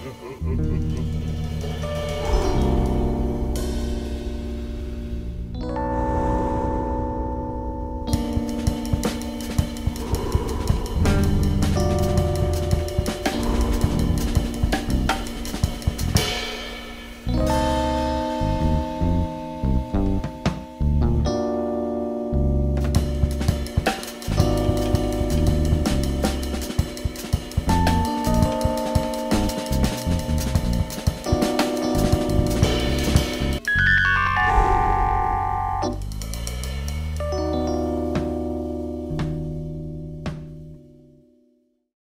Ha ha ha ha ha!